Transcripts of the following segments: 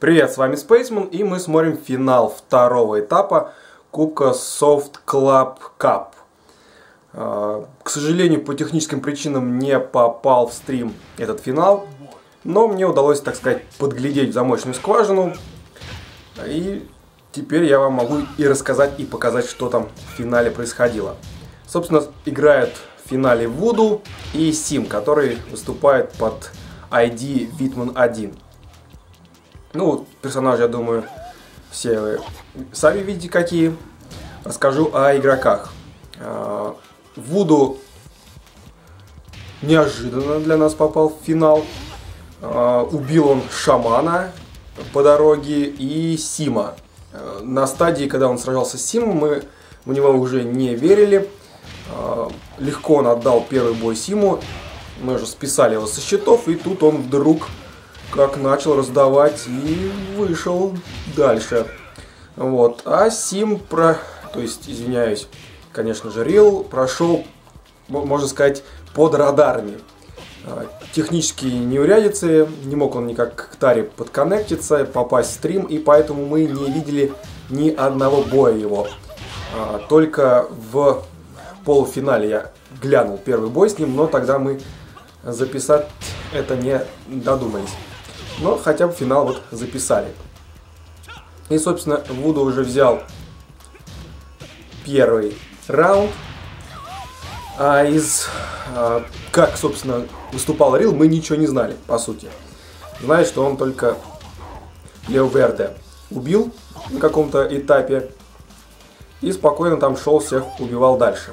Привет, с вами Spaceman, и мы смотрим финал второго этапа Кубка Soft Club Cup. А, к сожалению, по техническим причинам не попал в стрим этот финал, но мне удалось, так сказать, подглядеть в замочную скважину, и теперь я вам могу и рассказать, и показать, что там в финале происходило. Собственно, играют в финале Вуду и Сим, который выступает под ID Витман 1. Ну, персонажи, я думаю, все вы сами видите какие. Расскажу о игроках. А, Вуду неожиданно для нас попал в финал. А, убил он шамана по дороге и Сима. А, на стадии, когда он сражался с Симом, мы в него уже не верили. Легко он отдал первый бой Симу. Мы уже списали его со счетов, и тут он вдруг как начал раздавать и вышел дальше. Вот. А Сим про... То есть, извиняюсь, конечно же, Рил прошел, можно сказать, под радарами. А, технические неурядицы, не мог он никак к Таре подконнектиться, попасть в стрим, и поэтому мы не видели ни одного боя его. А, только в полуфинале я глянул первый бой с ним, но тогда мы записать это не додумались. Но хотя бы финал вот записали. И, собственно, Вуду уже взял первый раунд. А из... А, как, собственно, выступал Рил, мы ничего не знали, по сути. Знали, что он только Лео Верде убил на каком-то этапе. И спокойно там шел, всех убивал дальше.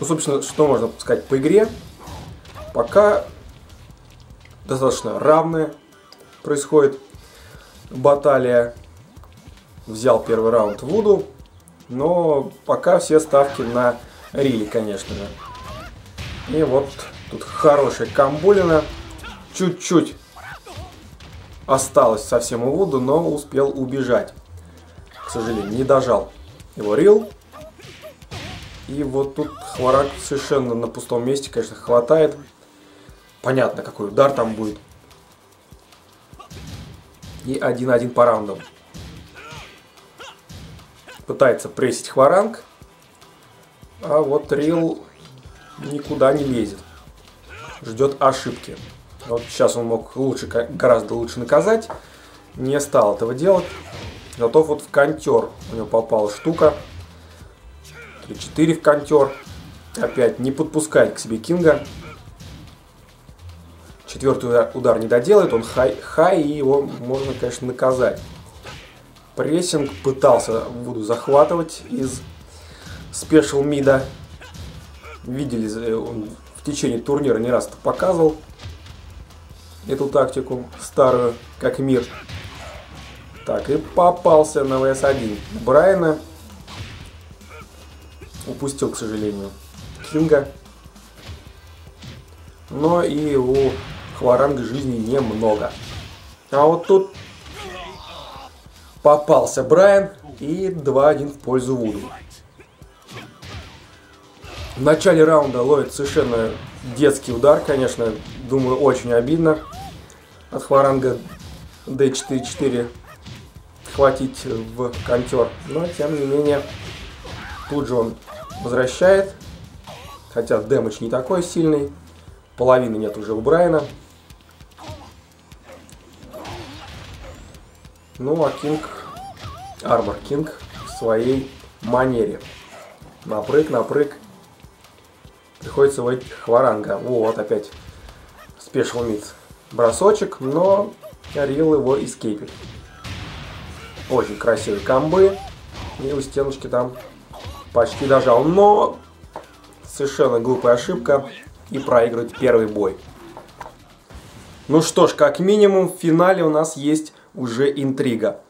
Ну, собственно, что можно сказать по игре? Пока достаточно равная происходит баталия. Взял первый раунд Вуду, но пока все ставки на Рили, конечно же. И вот тут хорошая камбулина. Чуть-чуть осталось совсем у Вуду, но успел убежать. К сожалению, не дожал его Рил. И вот тут Хварак совершенно на пустом месте, конечно, хватает. Понятно, какой удар там будет. И 1-1 по раундам. Пытается прессить Хваранг. А вот Рил никуда не лезет. Ждет ошибки. Вот сейчас он мог лучше, гораздо лучше наказать. Не стал этого делать. Зато вот в контер у него попала штука. 4 в контер. Опять не подпускает к себе Кинга. Четвертый удар, не доделает, он хай, хай, и его можно, конечно, наказать. Прессинг пытался Вуду захватывать из special mid а. Видели, э, он в течение турнира не раз показывал. Эту тактику старую, как мир. Так, и попался на WS-1. Брайана упустил, к сожалению, Кинга. Но и у Хваранга жизни немного. А вот тут попался Брайан и 2-1 в пользу Вуду. В начале раунда ловит совершенно детский удар, конечно, думаю, очень обидно от Хваранга D4-4 хватить в контер. Но, тем не менее, тут же он возвращает. Хотя дэмэдж не такой сильный. Половины нет уже у Брайана. Ну а Кинг, Armor King в своей манере. Напрыг, напрыг. Приходится войти Хваранга. Вот опять special mid бросочек, но Рил его эскейпит. Очень красивые комбы. И у стеночки там почти дожал. Но совершенно глупая ошибка и проигрывает первый бой. Ну что ж, как минимум в финале у нас есть уже интрига.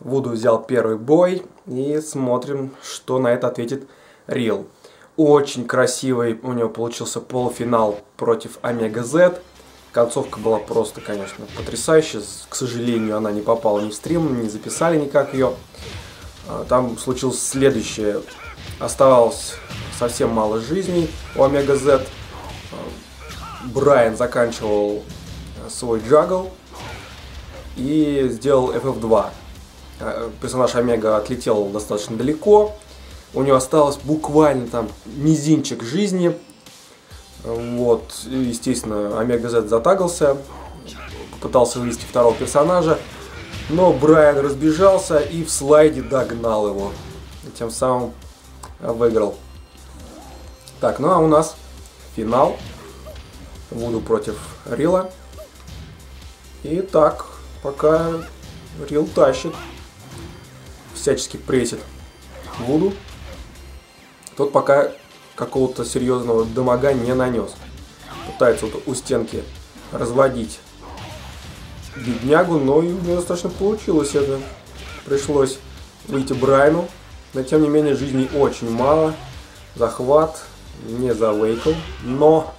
Вуду взял первый бой и смотрим, что на это ответит Рил. Очень красивый у него получился полуфинал против Омега Z. Концовка была просто, конечно, потрясающая. К сожалению, она не попала ни в стрим, не записали никак ее. А, там случилось следующее. Оставалось совсем мало жизней у Омега Z. Брайан заканчивал свой джагл и сделал FF2. Э, персонаж Омега отлетел достаточно далеко. У него осталось буквально там мизинчик жизни. Вот, естественно, Омега Z затагался, попытался вывести второго персонажа, но Брайан разбежался и в слайде догнал его. И тем самым выиграл. Так, ну а у нас финал. Вуду против Рила. И так, пока Рил тащит. Всячески прессит Вуду. Тот пока какого-то серьезного дамага не нанес. Пытается вот у стенки разводить беднягу, но и достаточно получилось это. Пришлось выйти Брайну. Но тем не менее жизни очень мало. Захват не завейкал, но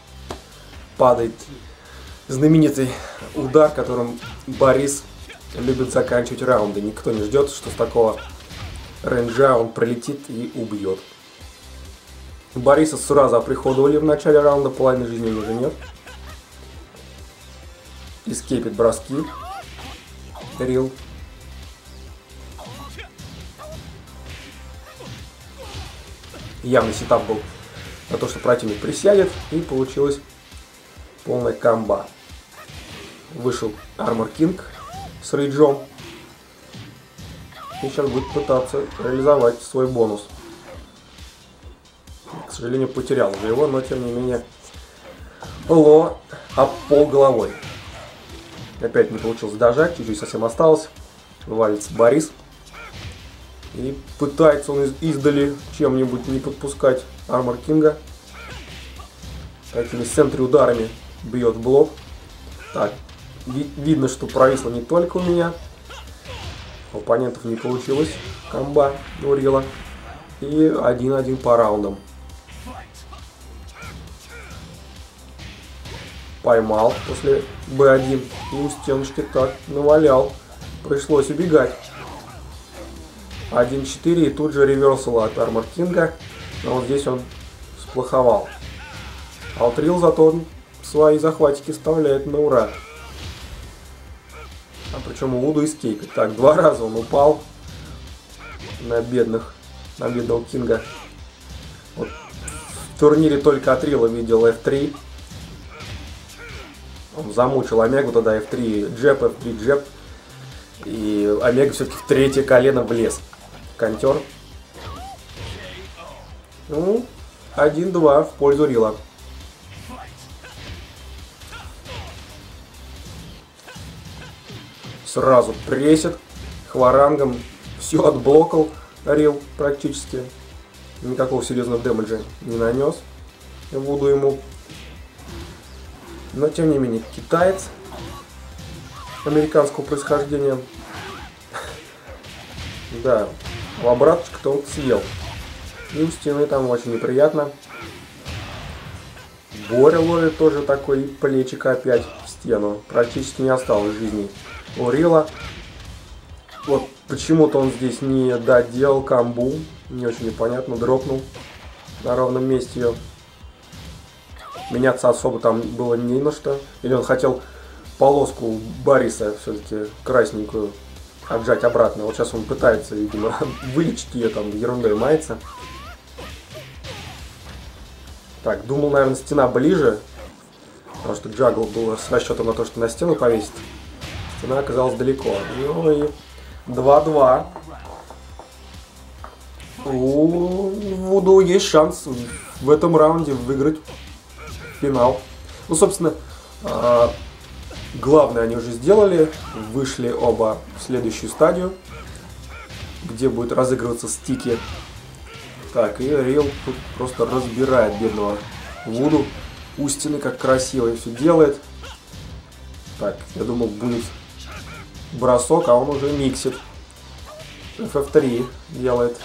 падает знаменитый удар, которым Борис любит заканчивать раунды. Никто не ждет, что с такого рейнджа он пролетит и убьет. Бориса сразу оприходовали в начале раунда, половины жизни уже нет. Эскейпит броски. Рил. Явный setup был на то, что противник присядет, и получилось полная комба. Вышел Armor King с рейджом. И сейчас будет пытаться реализовать свой бонус. К сожалению, потерял уже его, но тем не менее Ло об пол головой. Опять не получилось дожать, чуть-чуть совсем осталось. Валится Борис. И пытается он издали чем-нибудь не подпускать Армор Кинга. Такими центре ударами бьет блок. Так, ви видно, что провисло не только у меня. У оппонентов не получилось. Комба у Рила. И 1-1 по раундам. Поймал после Б1 и у стеночки так навалял. Пришлось убегать. 1-4 и тут же реверсал от Армор Кинга. Но вот здесь он сплоховал. Алтрил зато свои захватики вставляет на ура. А причем у Вуду эскейпит. Так, два раза он упал на бедных, на бедного Кинга. Вот в турнире только Атрила видел F3. Он замучил Омегу тогда F3 джеб, F3 джеб. И Омега все-таки в третье колено влез. Контер. Ну, 1-2 в пользу Рила. Сразу прессит хварангом. Все отблокал Рил практически. Никакого серьезного damage а не нанес. Вуду ему. Но тем не менее, китаец американского происхождения. Да, в обраточку-то он съел. И у стены там очень неприятно. Боря ловит тоже такой плечик опять в стену. Практически не осталось жизни у Рила. Вот почему-то он здесь не доделал камбу. Не очень непонятно, дропнул на ровном месте ее. Меняться особо там было не на что. Или он хотел полоску Бориса все-таки красненькую отжать обратно. Вот сейчас он пытается, видимо, вылечить ее там ерундой мается. Так, думал, наверное, стена ближе. Потому что джагл был с расчетом на то, что на стену повесит. Стена оказалась далеко. Ну и 2-2. У Вуду есть шанс в этом раунде выиграть финал. Ну, собственно, а, главное они уже сделали. Вышли оба в следующую стадию, где будет разыгрываться стики так, и Рил тут просто разбирает бедного Вуду. У стены как красиво и все делает. Так, я думал будет бросок, а он уже миксит. FF3 делает.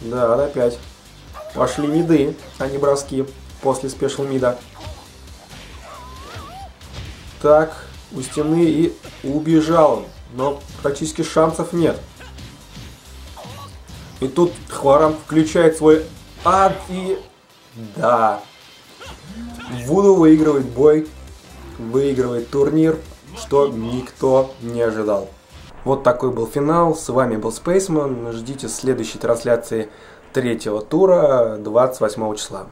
Да, опять. Пошли миды, а не броски после спешл мида. Так, у стены и убежал он. Но практически шансов нет. И тут Хваран включает свой ад и... Да. Вуду выигрывает бой, выигрывает турнир, что никто не ожидал. Вот такой был финал. С вами был Spaceman. Ждите следующей трансляции третьего тура 28 числа.